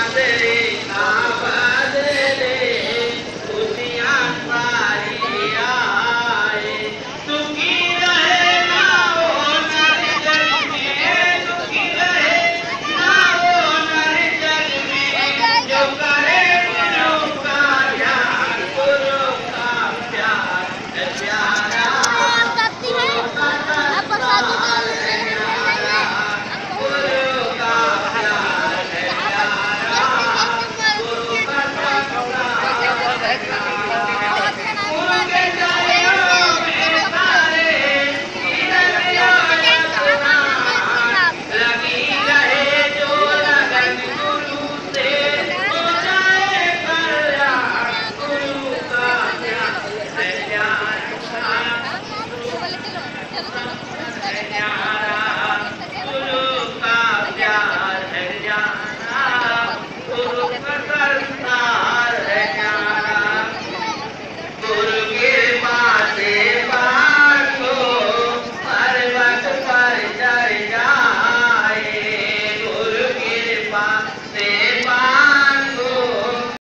Madeira.